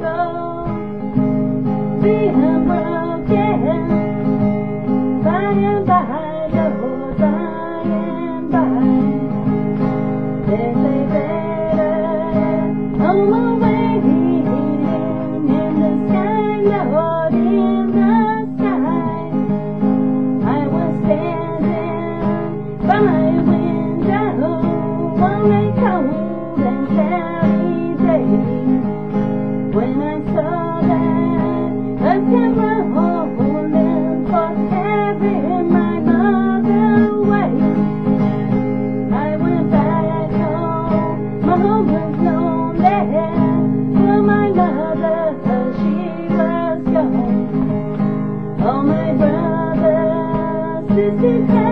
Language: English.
go. Be a bride. to tell.